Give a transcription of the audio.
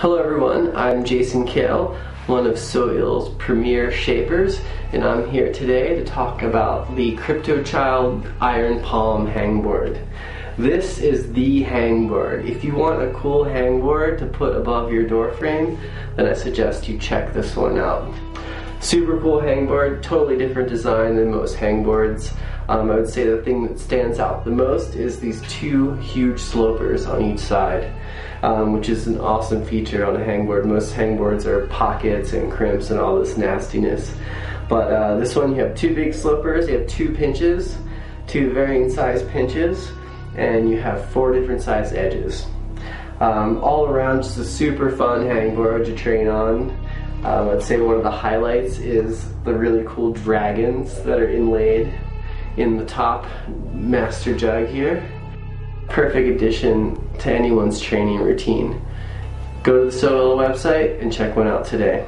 Hello everyone, I'm Jason Kehl, one of So iLL's premier shapers, and I'm here today to talk about the CryptoChild Iron Palm hangboard. This is the hangboard. If you want a cool hangboard to put above your door frame, then I suggest you check this one out. Super cool hangboard, totally different design than most hangboards. Um, I would say the thing that stands out the most is these two huge slopers on each side, um, which is an awesome feature on a hangboard. Most hangboards are pockets and crimps and all this nastiness. But uh, this one you have two big slopers, you have two pinches, two varying size pinches, and you have four different size edges. Um, all around just a super fun hangboard to train on. Um, I'd say one of the highlights is the really cool dragons that are inlaid in the top master jug here. Perfect addition to anyone's training routine. Go to the So iLL website and check one out today.